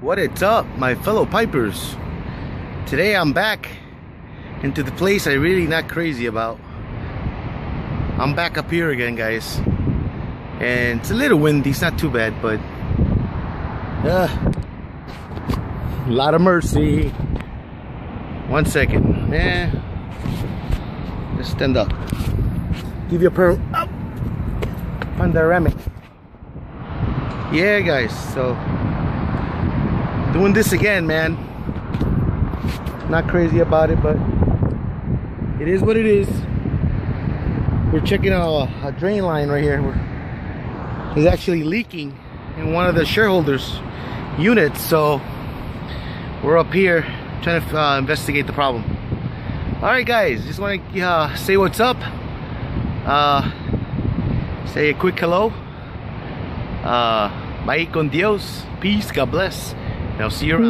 What it's up, my fellow pipers? Today I'm back into the place I really not crazy about. I'm back up here again, guys. And it's a little windy, it's not too bad, but uh, a lot of mercy. One second. Eh. Just stand up. Give you a pair up. Panoramic. Yeah, guys. So doing this again, man. Not crazy about it, but it is what it is. We're checking out a, a drain line right here. We're, it's actually leaking in one of the shareholders' units, so we're up here trying to uh, investigate the problem. All right, guys, just want to uh, say what's up. Uh, say a quick hello. Uh, bye con Dios. Peace. God bless. And I'll see you around.